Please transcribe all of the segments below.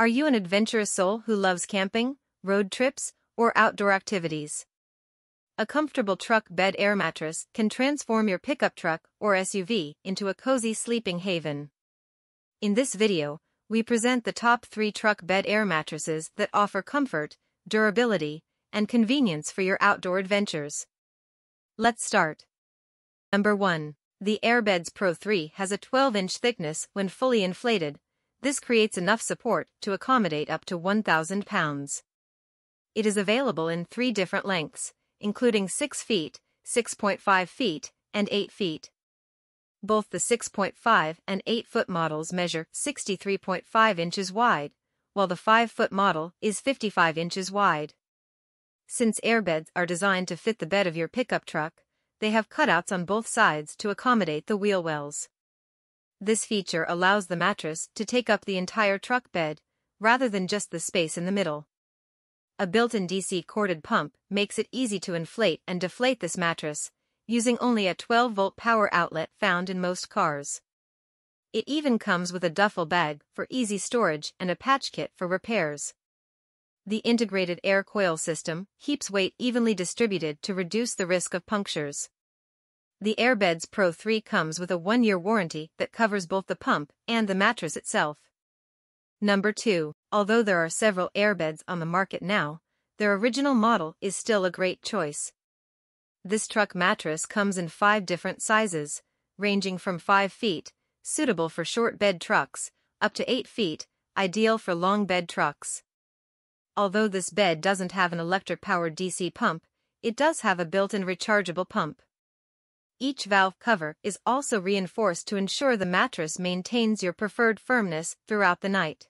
Are you an adventurous soul who loves camping, road trips, or outdoor activities? A comfortable truck bed air mattress can transform your pickup truck or SUV into a cozy sleeping haven. In this video, we present the top 3 truck bed air mattresses that offer comfort, durability, and convenience for your outdoor adventures. Let's start. Number 1. The AirBedz Pro 3 has a 12-inch thickness when fully inflated. This creates enough support to accommodate up to 1,000 pounds. It is available in three different lengths, including 6 feet, 6.5 feet, and 8 feet. Both the 6.5 and 8-foot models measure 63.5 inches wide, while the 5-foot model is 55 inches wide. Since airbeds are designed to fit the bed of your pickup truck, they have cutouts on both sides to accommodate the wheel wells. This feature allows the mattress to take up the entire truck bed, rather than just the space in the middle. A built-in DC corded pump makes it easy to inflate and deflate this mattress, using only a 12-volt power outlet found in most cars. It even comes with a duffel bag for easy storage and a patch kit for repairs. The integrated air coil system keeps weight evenly distributed to reduce the risk of punctures. The AirBedz Pro 3 comes with a one-year warranty that covers both the pump and the mattress itself. Number 2. Although there are several airbeds on the market now, their original model is still a great choice. This truck mattress comes in five different sizes, ranging from 5 feet, suitable for short bed trucks, up to 8 feet, ideal for long bed trucks. Although this bed doesn't have an electric-powered DC pump, it does have a built-in rechargeable pump. Each valve cover is also reinforced to ensure the mattress maintains your preferred firmness throughout the night.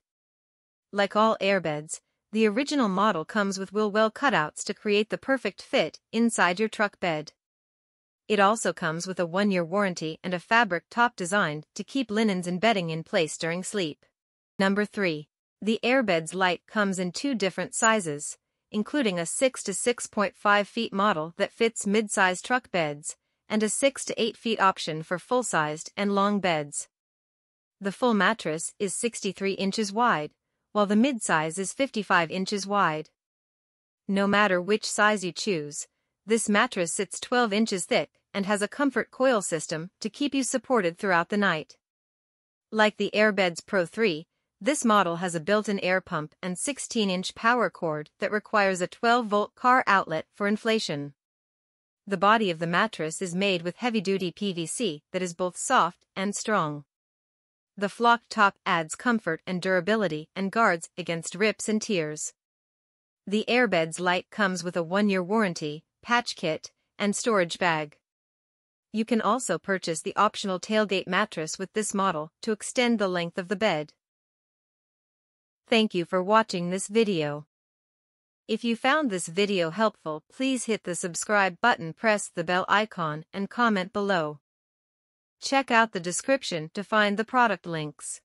Like all airbeds, the original model comes with wheel well cutouts to create the perfect fit inside your truck bed. It also comes with a one-year warranty and a fabric top designed to keep linens and bedding in place during sleep. Number 3. The AirBedz Lite comes in two different sizes, including a 6 to 6.5 feet model that fits mid-size truck beds, and a 6 to 8 feet option for full-sized and long beds. The full mattress is 63 inches wide, while the mid-size is 55 inches wide. No matter which size you choose, this mattress sits 12 inches thick and has a comfort coil system to keep you supported throughout the night. Like the AirBedz Pro 3, this model has a built-in air pump and 16-inch power cord that requires a 12-volt car outlet for inflation. The body of the mattress is made with heavy-duty PVC that is both soft and strong. The flock top adds comfort and durability and guards against rips and tears. The AirBedz Lite comes with a one-year warranty, patch kit, and storage bag. You can also purchase the optional tailgate mattress with this model to extend the length of the bed. Thank you for watching this video. If you found this video helpful please hit the subscribe button press the bell icon and comment below. Check out the description to find the product links.